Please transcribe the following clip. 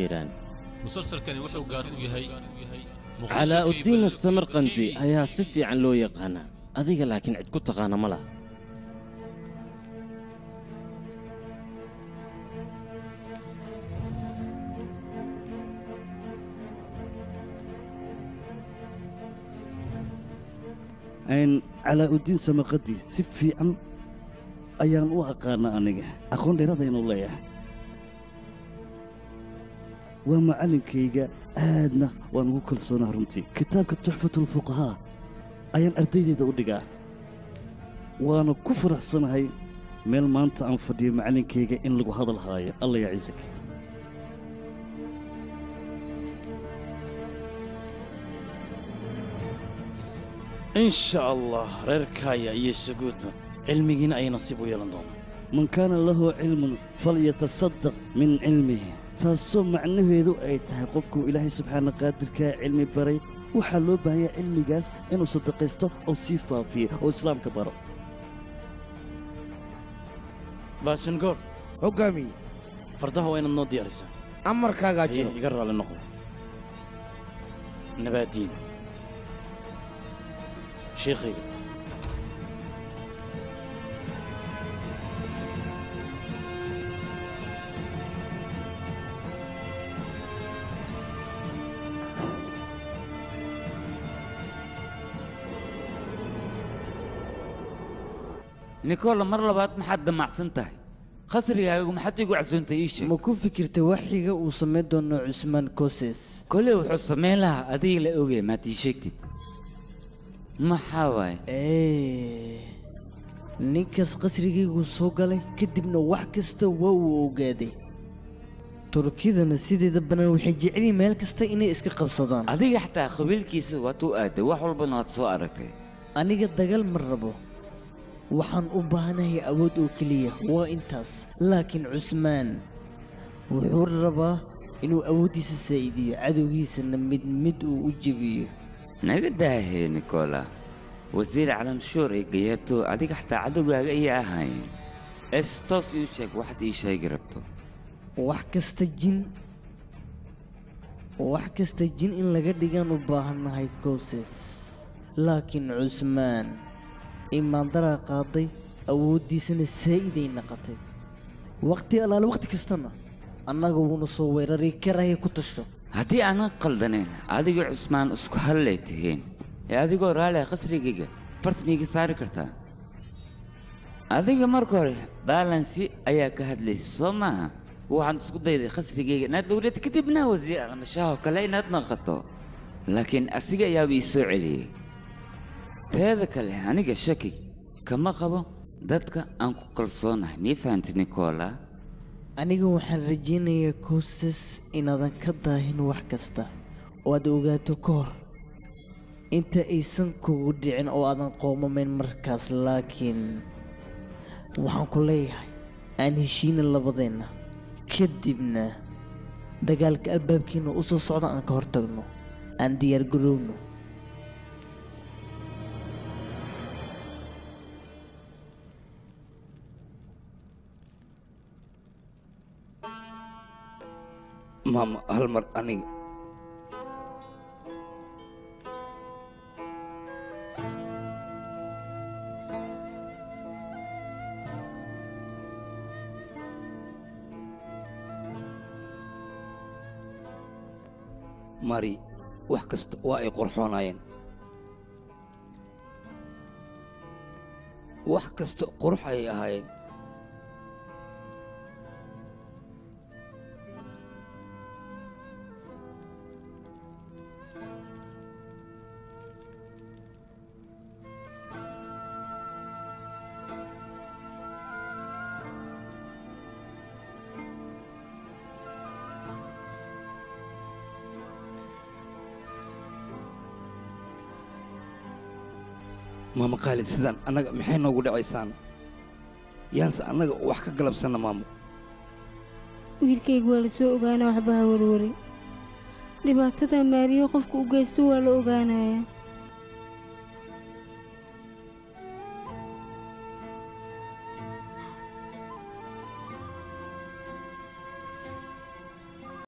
iiraan musalsalkani wuxuu gaar u yahay calaa'uddiin asamarqandi ayaa si fiican loo yaqaanaa. Adiga laakiin cid ku taqaana ma laha. Calaa'uddiin samaqadi si fiican ayaan u aqaana aniga. Aqoon dheerada inuu leeyahay waa macallinkayga aadna waan ugu kalsoonaa runtii. Kitaabka tuxfatulfuqahaa ayaan ardaydeeda u dhigaa. Waana ku faraxsanahay meel maanta aan fadhiyo macallinkayga in lagu hadal haayo. Alla yaa ciisak in sha allah reerkaaya iyo saguudba cilmigiina ay nasiib u yeelan doonaan man kaana lahu cilmun falyatasaddaq min cilmihi taasoo macnaheedu ay tahay qofkuu ilaahay subxaana qaadirkaa cilmi baray. Waxaa loo baahaya cilmigaas inuu sadaqaysto oo sii faafiyo oo islaamka baro. Baasingoor hoggaamiye fardaha waa inaad noo diyaarisaa. Amarkaagaa jiro. iga raalli noqda. Nabaadiin shiikhayga nikola mar labaad maxaad damacsan tahay? Khasrigaagu maxaad igu casuuntay ii sheeg. Ma ku fikirtay waxiga uu samayn doono cusmaan koses? Kole wuxuu samayn lahaa adiga la ogaya maad ii sheegtid. Maxaa waaye? Ninkaas qasrigayguu soo galay kadibna wax kasta waa uu ogaaday. Turkidana sideeda bannaan waxay jecelyihin meel kasta inay iska qabsadaan. Adiga xataa qabiilkiisa waad u aaday wax walbana waad soo aragtay. Aniga dagaal ma rabo waxaan u baahanahay awood oo keliya waa intaas laakiin cusmaan wuxuu rabaa inuu awooddiisa saa'iidiyo cadowgiisana mid mid uu u jebiyo naga daahee nikola wasiir calamshuur ee gayato adiga xataa cadowgaaga ayaa ahayn es toos ii sheeg waxaad ii sheegi rabto. Wax kasta jin wax kasta jin in laga dhigaan u baahannahay koses laakiin cusmaan إما ضرا قاضي أو ودي سن السيدة النقطي وقتي ألا الوقت كستنا. أنا جو نصور ريك كره كتشو هدي أنا قلدنين. هذا عثمان أسكو هالليتين هذا جو رالي قصري جيجا فرتني كثار كرتا. هذا جو مركوري. بالانسي أياك هدلي سما وعند سكودي خسر جيجا نادوري تكتبنا وزي أنا مشاهو كلاي نادنا لكن أسيجا يا بيسوع teeda kale aniga shaki kama qabo dadka aan ku kalsoonahay. Mii fahanti nikola aniga waxaan rajaynayaa koses inaadan ka daahin wax kasta oo aad ogaato ka hor. Inta aysan kugu dhicin oo aadan qoomamayn markaas laakiin waxaan ku leeyahay aan heshiina labadeenna. Kadibna dagaalka albaabkiina u soo socda aan ka hortagno aan diyaargarowno maama hal mar aniga mari wax kasta waa ay qorxoonaayeen wax kasta qurux ayay ahaayeen maama khaalid sidaan annaga maxay noogu dhacaysaan yaanse annaga wax ka galabsanna maamo. Wiilkayga waa la soo ogaanaa waxba ha warwarin dhibaatada maariyo qofka u geysto waa la ogaanayaa